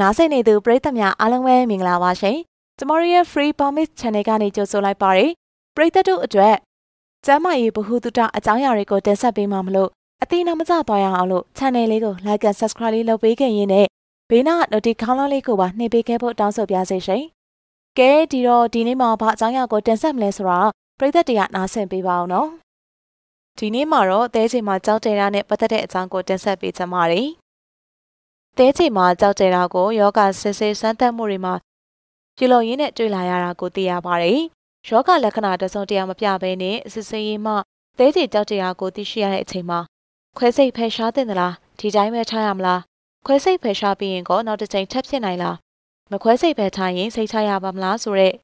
နားဆင်နေသူပရိသတ်များအားလုံးပဲမင်္ဂလာပါရှင်။ကျမတို့ရဲ့ Free Promise Channel ကနေကြိုဆိုလိုက်ပါရယ်။ပရိသတ်တို့အတွက်ကျမ်းမာရေးဗဟုသုတအကြောင်းအရာတွေကိုတင်ဆက်ပေးမှာမလို့အသေးနာမကျသွားရအောင်လို့ channel လေးကို like and subscribe လေးလုပ်ပေးခင်ရင်းနဲ့ဘေးနား notification လေးကိုပါနှိပ်ပေးခဲ့ဖို့တောင်းဆိုပါစေရှင်။ကဲဒီတော့ဒီနေ့မှာဘာအကြောင်းအရာကိုတင်ဆက်မလဲဆိုတော့ပရိသတ်တွေကနားဆင်ပေးပါအောင်နော်။ဒီနေ့မှာတော့တဲချိန်မှာကြောက်တယ်ရတဲ့ပတ်သက်တဲ့အကြောင်းကိုတင်ဆက်ပေးချင်ပါတယ်။ တဲချိန်မှာကြောက်ကြတာကိုယောဂဆစ်စစ်စမ်းသပ်မှုတွေမှာပြုလုပ်ရင်းနဲ့တွေ့လာရတာကိုသိရပါတယ်။ယောဂလက္ခဏာတစုံတရာမပြဘဲနဲ့စစ်စစ်ရေးမှတဲချိန်ကြောက်ကြတာကိုသိရှိရတဲ့အချိန်မှာခွဲစိတ်ဖယ်ရှားတင်သလားဒီတိုင်းပဲထားရမလားခွဲစိတ်ဖယ်ရှားပြီးရင်ကောနောက်တစ်ချိန်ထပ်ဖြစ်နိုင်လားမခွဲစိတ်ဖယ်ထားရင်စိတ်ချရပါမလားဆိုတဲ့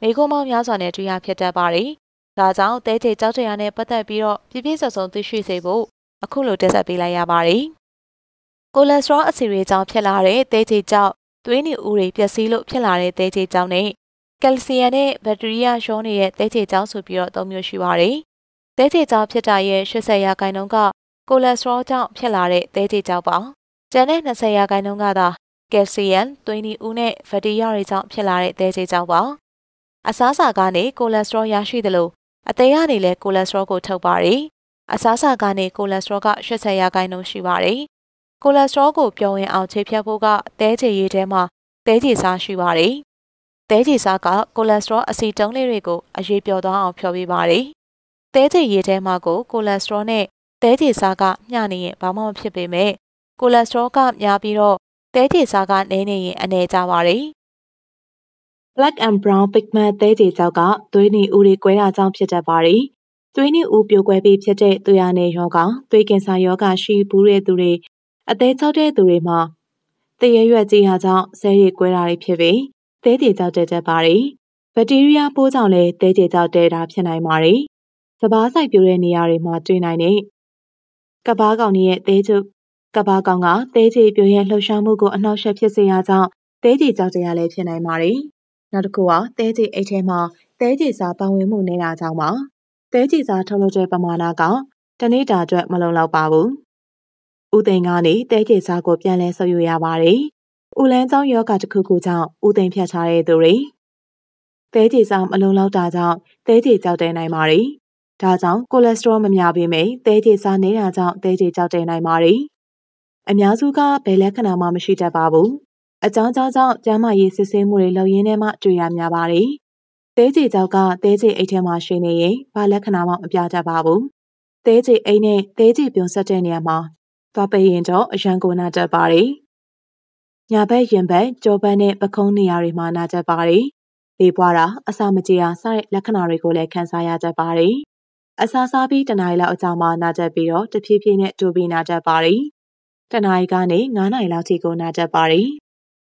မိကုံမောင်းများစွာနဲ့တွေ့ရဖြစ်တတ်ပါတယ်။ဒါကြောင့်တဲချိန်ကြောက်ကြရနဲ့ပတ်သက်ပြီးတော့ပြည့်ပြည့်စုံစုံသိရှိစေဖို့အခုလိုတက်ဆက်ပေးလိုက်ရပါတယ်။ ကိုလက်စထရောအဆီတွေကြောင့်ဖြစ်လာတဲ့သဲချေကြောင့်သွေးနီဦးတွေပျက်စီးလို့ဖြစ်လာတဲ့သဲချေကြောင့်နဲ့ကယ်လ်ဆီယမ်နဲ့ဘက်တရီးယားရှောနေတဲ့သဲချေကြောင့်ဆိုပြီးတော့သုံးမျိုးရှိပါတယ်။သဲချေကြောင့်ဖြစ်တာရဲ့80ရာခိုင်နှုန်းကကိုလက်စထရောကြောင့်ဖြစ်လာတဲ့သဲချေကြောင့်ပါ။ကျန်တဲ့20ရာခိုင်နှုန်းကသာကယ်လ်ဆီယမ်သွေးနီဦးနဲ့ဘက်တရီးယားတွေကြောင့်ဖြစ်လာတဲ့သဲချေကြောင့်ပါ။အစားအစာကနေကိုလက်စထရောရရှိသလိုအသေးကနေလည်းကိုလက်စထရောကိုထုတ်ပါတယ်။အစားအစာကနေကိုလက်စထရောက80ရာခိုင်နှုန်းရှိပါတယ်။ ကိုလက်စထရောကိုပြောင်းရင်အောင်ခြေဖြတ်ဖို့ကသဲချေရည်ထဲမှာသဲချေစားရှိပါတယ်။သဲချေစားကကိုလက်စထရောအဆီတုံးလေးတွေကိုအရေးပြောသွားအောင်ဖျော်ပေးပါတယ်။သဲချေရည်ထဲမှာကိုကိုလက်စထရောနဲ့သဲချေစားကမျှနေရင်ဘာမှမဖြစ်ပေမဲ့ကိုလက်စထရောကများပြီးတော့သဲချေစားကနည်းနေရင်အနေကြပါတယ်။ Black and brown pigment သဲချေကြောက်ကသွေးနီဦးတွေကွဲတာကြောင့်ဖြစ်တတ်ပါတယ်။သွေးနီဦးပြိုကွဲပြီးဖြစ်တဲ့သွေးရနယ်ယောဂ၊သွေးကင်ဆာယောဂရှိဘူးတဲ့သူတွေ အသေးချောက်တဲ့သူတွေမှာတရရွက်ကြီးဟာကြောင့်ဆဲရည်ကွဲတာတွေဖြစ်ပြီးသဲကြေကြောက်တဲ့တတ်ပါတယ်။ဘက်တီးရီးယားပိုးကြောင့်လည်းသဲကြေကြောက်တဲ့တာဖြစ်နိုင်ပါတယ်။စပားဆိုင်ပြိုတဲ့နေရာတွေမှာတွေ့နိုင်တဲ့ကဘာကောင်ရဲ့သဲကျုပ်ကဘာကောင်ကသဲကြေပြိုရဲ့လှုပ်ရှားမှုကိုအနှောက်အယှက်ဖြစ်စေရကြောင်းသဲကြေကြောက်တဲ့ရလည်းဖြစ်နိုင်ပါတယ်။နောက်တစ်ခုကသဲကြေအိတ်ထဲမှာသဲကြေစာပန်ဝင်မှုနေတာကြောင့်ပါ။သဲကြေစာထုတ်လုပ်တဲ့ပမာဏကတနေ့တာအတွက်မလုံလောက်ပါဘူး။ ဦးသိန်းကနေတဲကေစားကိုပြန်လဲဆုပ်ယူရပါတယ်။ဦးလန်းကျောင်းယောဂတစ်ခုခုကြောင့်ဦးသိန်းဖြတ်ထားတဲ့သူတွေတဲကေစားမလုံလောက်တာကြောင့်တဲကေကြောက်တဲနိုင်ပါတယ်။ဒါကြောင့်ကိုလက်စထရောမများပေမဲ့တဲကေစားနေတာကြောင့်တဲကေကြောက်တဲနိုင်ပါတယ်။အများစုကဘယ်လက္ခဏာမှမရှိတတ်ပါဘူး။အကြောင်းကြောင့်ကြောင့်ကျန်းမာရေးစစ်ဆေးမှုတွေလုပ်ရင်းနဲ့မှတွေ့ရများပါတယ်။တဲကြေကြောက်ကတဲကြေအိတ်ထဲမှာရှိနေရင်ဘာလက္ခဏာမှမပြတတ်ပါဘူး။တဲကြေအိတ်နဲ့တဲကြေပြုံဆက်တဲ့နေရာမှာ သွားပိတ်ရင်တော့အရန်ကိုနာတတ်ပါတယ်။ညာဘက်ရင်ဘက်ကြောဘက်နဲ့ပခုံးနေရာတွေမှာနာတတ်ပါတယ်။လေပွားတာအစာမကြေတာစတဲ့လက္ခဏာတွေကိုလည်းခံစားရတတ်ပါတယ်။အစာစားပြီးတနားရီလောက်အကြာမှာနာတတ်ပြီးတော့တဖြည်းဖြည်းနဲ့တိုးပြီးနာတတ်ပါတယ်။တနားရီကနေ9နာရီလောက်ထိကိုနာတတ်ပါတယ်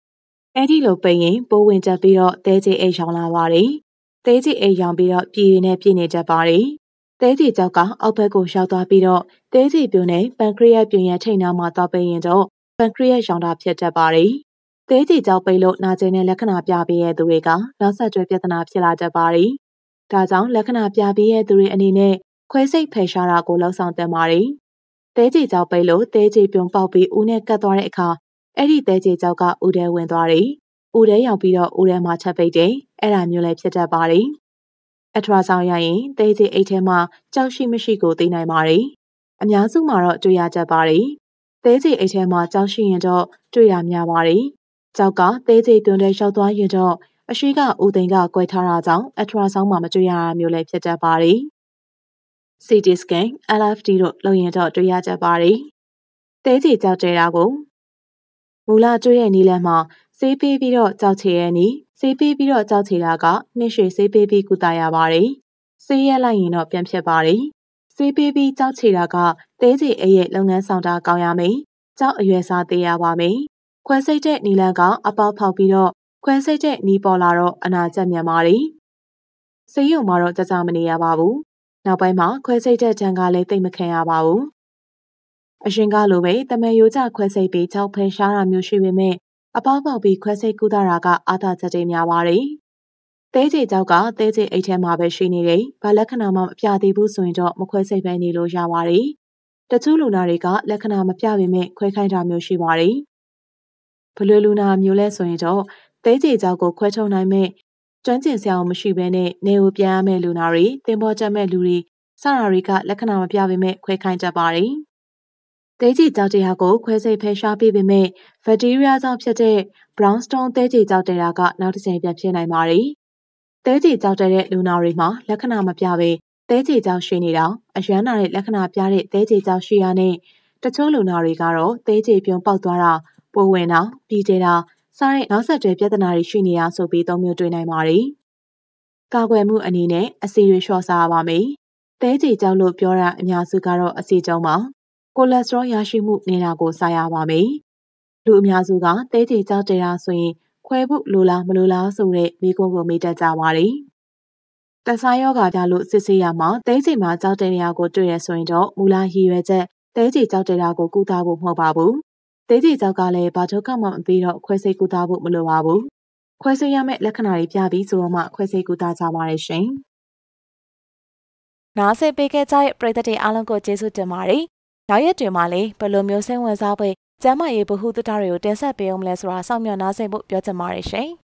။အဲ့ဒီလိုပိတ်ရင်ပိုးဝင်တက်ပြီးတော့သဲချေအိတ်ရောင်လာပါတယ်။သဲချေအိတ်ရောင်ပြီးတော့ပြည်ရည်နဲ့ပြည့်နေတတ်ပါတယ်။ သဲချေကြောက်ကအောက်ဘက်ကိုရောက်သွားပြီးတော့သဲချေပြိုနဲ့ပန်ခရီးယပ်ပြင်းရဲ့ထိတ်နားမှာသွားပိတ်ရင်တော့ပန်ခရီးယပ်ရောင်တာဖြစ်တတ်ပါတယ်။သဲချေကြောက်ပိတ်လို့နာကျင်တဲ့လက္ခဏာပြပေးတဲ့သူတွေကနောက်ဆက်တွဲပြဿနာဖြစ်လာတတ်ပါတယ်။ဒါကြောင့်လက္ခဏာပြပေးတဲ့သူတွေအနေနဲ့ခွဲစိတ်ဖယ်ရှားတာကိုလှုံ့ဆော်တင်ပါတယ်။သဲချေကြောက်ပိတ်လို့သဲချေပြုံပေါက်ပြီးဦးနဲ့ကတ်သွားတဲ့အခါအဲ့ဒီသဲချေကြောက်ကဦးထဲဝင်သွားတယ်။ဦးထဲရောက်ပြီးတော့ဦးထဲမှာချက်ပိတ်တယ်။အဲ့ဒါမျိုးလည်းဖြစ်တတ်ပါတယ်။ အထရာဆောင်ရရင်သေချေအိတ်ထဲမှာကြောက်ရှိမရှိကို သိနိုင်ပါတယ်။အများစုမှာတော့ တွေ့ရတတ်ပါတယ်။သေချေအိတ်ထဲမှာကြောက်ရှိရင်တော့ တွေ့ရများပါတယ်။ကြောက်ကသေချေတွင်တဲ့ရောက်သွားရင်တော့ အရှိကဦးသိန်းက ကွဲထားတာကြောင့်အထရာဆောင်မှာ မတွေ့ရတာမျိုးလည်း ဖြစ်တတ်ပါတယ်။ CT scan, LFT တို့လုပ်ရင်တော့ တွေ့ရတတ်ပါတယ်။သေချေကြောက်တဲ့တာကို မူလတွေ့ရဲ့နီးလန်းမှာ ဆေးပေးပြီးတော့ကြောက်ချေရဲ့နီးဆေးပေးပြီးတော့ကြောက်ချေတာကနှစ်ရွှေဆေးပေးပြီးကုသရပါတယ်။ဆေးရက်လိုက်ရင်တော့ပြန်ဖြစ်ပါတယ်။ဆေးပေးပြီးကြောက်ချေတာကသဲချေအရဲ့လုပ်ငန်းဆောင်တာကောင်းရမယ်။ကြောက်အရွယ်စားသေးရပါမယ်။ခွဲစိတ်တဲ့နီလန်းကအပေါက်ဖောက်ပြီးတော့ခွဲစိတ်တဲ့နီပေါ်လာတော့အနာကျက်မြန်ပါတယ်။ဆေးရုံမှာတော့ကြကြမနေရပါဘူး။နောက်ပိုင်းမှာခွဲစိတ်တဲ့တန်ကလည်းသိမ့်မခံရပါဘူး။အရှင်ကလိုပဲတမန်ရိုးကြခွဲစိတ်ပြီးကြောက်ဖယ်ရှားတာမျိုးရှိပေမဲ့ အပေါက်ပေါက်ပြီးခွဲစိတ်ကူးတာကအာသာချက်တွေများပါတယ်။သဲချေကြောက်ကသဲချေအိတ်ထဲမှာပဲရှိနေတယ်။ဘာလက္ခဏာမှမပြသေးဘူးဆိုရင်တော့မခွဲစိတ်ပဲနေလို့ရပါတယ်။တချို့လူနာတွေကလက္ခဏာမပြပေမဲ့ခွဲခိုင်းတာမျိုးရှိပါတယ်ဘယ်လိုလူနာမျိုးလဲဆိုရင်တော့သဲကြေကြောက်ကိုခွဲထုတ်နိုင်မဲ့ကျွမ်းကျင်ဆရာမရှိဘဲနဲ့နေကိုပြန်ရမယ့်လူနာတွေတင်ပေါ်ချက်မဲ့လူတွေစတာတွေကလက္ခဏာမပြပေမဲ့ခွဲခိုင်းတတ်ပါတယ်။ သဲကြေကြောက်တရားကိုခွဲစိတ်ဖယ်ရှားပေးပေမဲ့ဘက်တီးရီးယားကြောင့်ဖြစ်တဲ့ brownstone သဲကြေကြောက်တရားကနောက်တစ်ချိန်ပြန်ဖြစ်နိုင်ပါတယ်။သဲကြေကြောက်တဲ့လူနာတွေမှာလက္ခဏာမပြဘဲသဲကြေကြောက်ရှိနေတာအရမ်းနာတဲ့လက္ခဏာပြတဲ့သဲကြေကြောက်ရှိရတဲ့တချို့လူနာတွေကတော့သဲကြေပြုံပေါက်သွားတာပိုဝင်တာပြီးကျတာစားတဲ့နောက်ဆက်တွဲပြဿနာတွေရှိနေတာဆိုပြီးသုံးမျိုးတွေ့နိုင်ပါတယ်။ကာကွယ်မှုအနေနဲ့အစီတွေလျှော့စားရပါမယ်။သဲကြေကြောက်လို့ပြောတာအများစုကတော့အစီကျုံပါ။ ကိုလက်စထရောရရှိမှုနေတာကိုစားရပါမယ်။လူအများစုကသဲကြေကြောက်တယ်တာဆိုရင်ခွဲဖို့လိုလားမလိုလားဆိုတဲ့မိကုန်းကိုမေးတတ်ကြပါတယ်။တဆိုင်ယောဂါပြလို့စစ်ဆေးရမှာသဲကြေမှာကြောက်တဲ့နေရာကိုတွေ့ရဆိုရင်တော့မူလရည်ရွယ်ချက်သဲကြေကြောက်တဲ့တာကိုကုသဖို့မဟုတ်ပါဘူးသေးကြီးကြောက်ကလည်းဘာဒုက္ခမှမပြီးတော့ခွဲစိတ်ကူတာဖို့မလိုပါဘူး။ခွဲစိတ်ရမယ့်လက္ခဏာတွေပြပြီးဆိုတော့မှခွဲစိတ်ကူတာကြပါရရှင်။နားဆင်ပေးခဲ့ကြတဲ့ပရိသတ်တွေအားလုံးကိုကျေးဇူးတင်ပါတယ်။ နောက်ရက်တွေမှာလည်းဘယ်လိုမျိုးစိတ်ဝင်စားဖွယ်ကျမ်းမာရေးဗဟုသုတတွေကိုတင်ဆက်ပေးအောင်လဲဆိုတာစောင့်မျှော်နားဆင်ဖို့ပြောချင်ပါတယ်ရှင်။